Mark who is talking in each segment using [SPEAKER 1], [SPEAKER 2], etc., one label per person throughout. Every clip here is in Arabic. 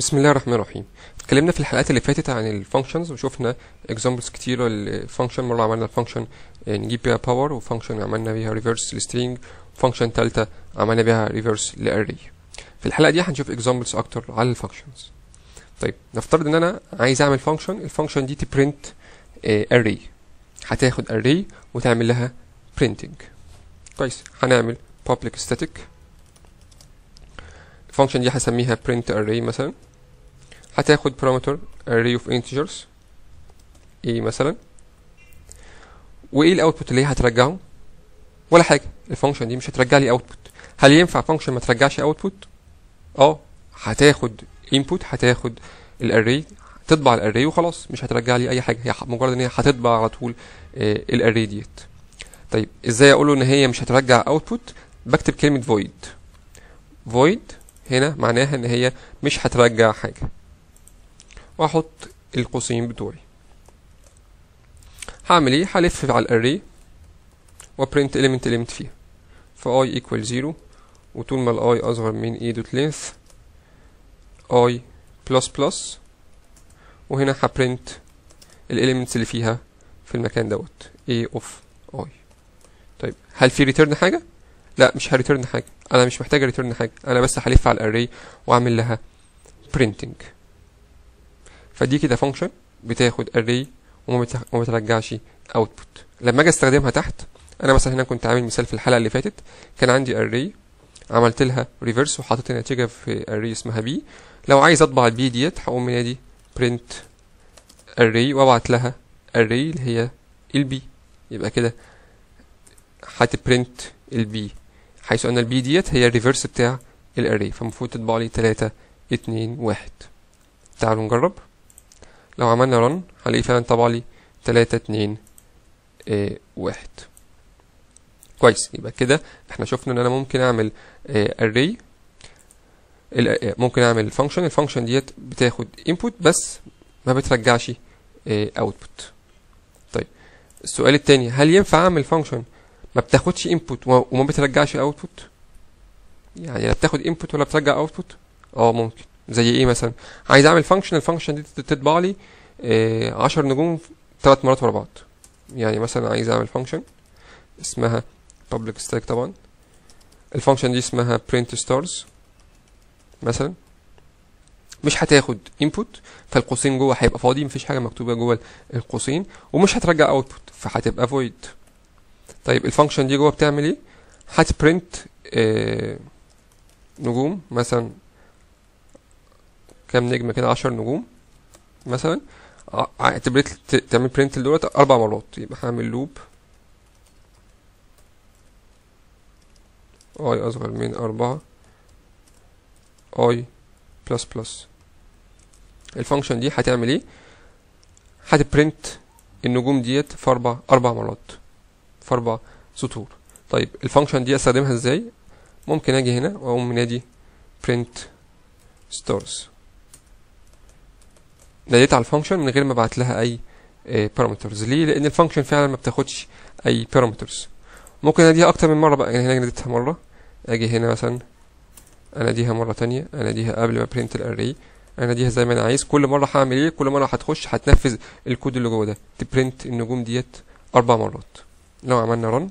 [SPEAKER 1] بسم الله الرحمن الرحيم. اتكلمنا في الحلقات اللي فاتت عن ال functions وشفنا examples كتيره لل function مرة عملنا ال function نجيب بيها power و function عملنا بيها reverse ل string و function تالتة عملنا بيها reverse ل array في الحلقة دي هنشوف examples أكتر على ال functions طيب نفترض إن أنا عايز أعمل function ال function دي ت print array هتاخد array وتعمل لها printing. كويس. هنعمل public static. ال function دي هسميها print array مثلا. هتاخد parameter array of integers a مثلا. وإيه ال output اللي هي هترجعه؟ ولا حاجة ال function دي مش هترجع لي output هل ينفع function ما ترجعش output آه هتاخد input هتاخد ال array تطبع ال array وخلاص مش هترجع لي أي حاجة. هي مجرد إن هي هتطبع على طول ال array ديت. طيب إزاي أقول له إن هي مش هترجع output بكتب كلمة void. void هنا معناها إن هي مش هترجع حاجة. وأحط القوسين بتوعي. هعمل إيه؟ هلف على ال array و print element element فيها. ف i equal 0 وطول ما ال i أصغر من a دوت length i plus plus. وهنا ه print ال elements اللي فيها في المكان دوت. a of i. طيب هل في return حاجة؟ لا مش ه return حاجة. أنا مش محتاج return حاجة. أنا بس هلف على ال array وأعمل لها printing. فدي كده function بتاخد array وما بترجعش output. لما أجي أستخدمها تحت أنا مثلا هنا كنت عامل مثال في الحلقة اللي فاتت كان عندي array عملت لها reverse وحطيت النتيجة في array اسمها b. لو عايز أطبع ال B ديت هقوم منادي print array وأبعت لها array اللي هي ال B يبقى كده هت print ال B حيث أن ال B ديت هي ال reverse بتاع ال array فالمفروض تطبع لي 3 2 1 تعالوا نجرب. لو عملنا run هلاقي فعلا طبع لي 3 2 1 كويس. يبقى كده إحنا شفنا إن أنا ممكن أعمل array ممكن أعمل function ال function ديت بتاخد input بس ما بترجعش output طيب. السؤال التاني هل ينفع أعمل function ما بتاخدش input وما بترجعش output يعني لا بتاخد input ولا بترجع output آه ممكن. زي إيه مثلا؟ عايز اعمل function ال function دي تطبع لي 10 نجوم ثلاث مرات ورا بعض. يعني مثلا عايز اعمل function اسمها public static طبعا. ال function دي اسمها print stars مثلا. مش هتاخد input فالقوسين جوه هيبقى فاضي مفيش حاجة مكتوبة جوه القوسين ومش هترجع output فهتبقى void. طيب ال function دي جوه بتعمل إيه؟ هت print آه نجوم مثلا كام نجمة كده 10 نجوم مثلا. اعتبرت تعمل print دولت أربع مرات يبقى هعمل loop i أصغر من أربعة. i plus plus ال function دي هتعمل إيه؟ هت print النجوم ديت في أربع أربع مرات في أربع سطور. طيب ال function دي أستخدمها إزاي؟ ممكن أجي هنا وأقوم منادي print stars ناديت على ال function من غير ما ابعت لها أي parameters ليه؟ لأن ال function فعلا ما بتاخدش أي parameters ممكن اناديها أكتر من مرة بقى. يعني هنا ناديتها مرة. أجي هنا مثلا. اناديها مرة تانية. اناديها قبل ما print ال array اناديها زي ما أنا عايز. كل مرة هعمل إيه؟ كل مرة هتخش هتنفذ الكود اللي جوه ده. ت print النجوم ديت أربع مرات. لو عملنا run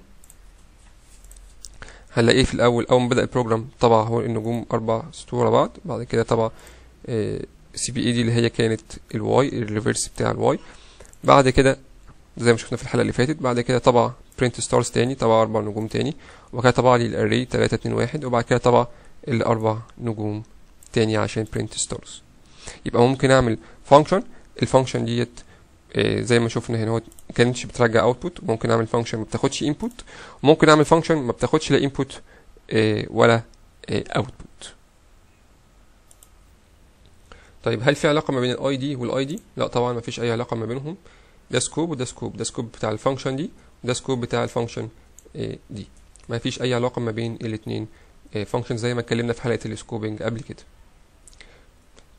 [SPEAKER 1] هنلاقيه في الأول. أول ما بدأ ال program طبع هو النجوم أربع سطور ورا بعض. بعد كده طبع C B A دي اللي هي كانت ال Y ال reverse بتاع ال Y بعد كده زي ما شفنا في الحلقة اللي فاتت بعد كده طبع print stars تاني طبع أربع نجوم تاني وبعد كده طبع لي ال array 3 2 1 وبعد كده طبع الاربع نجوم تاني عشان print stars يبقى ممكن أعمل function ال function ديت آه زي ما شفنا هنا هو كانتش بترجع output ممكن أعمل function ما بتاخدش input وممكن أعمل function ما بتاخدش لا input آه ولا output طيب هل في علاقة ما بين ال i دي وال i دي لا طبعا ما فيش أي علاقة ما بينهم. ده scope وده scope ده scope بتاع ال function دي وده scope بتاع ال function آه دي. ما فيش أي علاقة ما بين الاثنين function زي ما اتكلمنا في حلقة ال scoping قبل كده.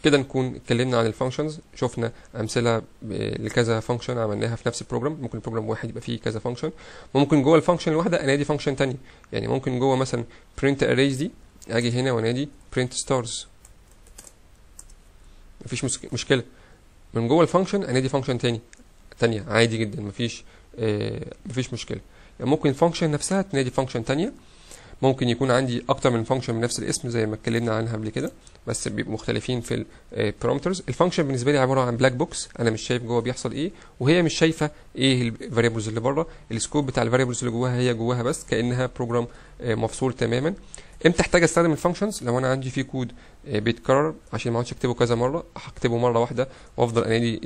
[SPEAKER 1] كده نكون اتكلمنا عن ال functions شفنا أمثلة لكذا function عملناها في نفس ال program ممكن ال program واحد يبقى فيه كذا function وممكن جوه ال function الواحدة انادي function تاني يعني ممكن جوه مثلا print arrays دي أجي هنا وانادي print stars. مفيش مشكلة. من جوه ال function انادي function تاني تانية عادي جدا مفيش آه مفيش مشكلة. يعني ممكن ال function نفسها تنادي function تانية. ممكن يكون عندي أكتر من function من نفس الاسم زي ما اتكلمنا عنها قبل كده بس بيبقوا مختلفين في ال parameters ال function بالنسبة لي عبارة عن black box أنا مش شايف جوه بيحصل إيه وهي مش شايفة إيه ال variables اللي بره. ال scope بتاع ال variables اللي جواها هي جواها بس كأنها program مفصول تماما. إمتى احتاج استخدم ال functions لو أنا عندي فيه كود آه، بيتكرر عشان ما أقعدش أكتبه كذا مرة هكتبه مرة واحدة وأفضل أنادي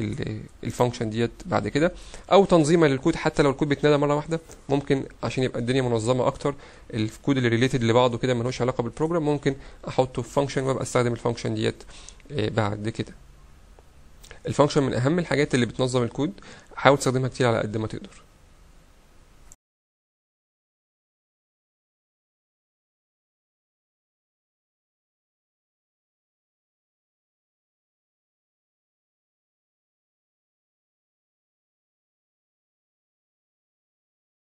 [SPEAKER 1] ال function ديت بعد كده. أو تنظيما للكود حتى لو الكود بيتنادى مرة واحدة ممكن عشان يبقى الدنيا منظمة أكتر الكود اللي related لبعضه كده ملوش علاقة بال program ممكن أحطه في function وأبقى أستخدم ال function ديت آه، بعد كده. ال function من أهم الحاجات اللي بتنظم الكود. حاول تستخدمها كتير على قد ما تقدر.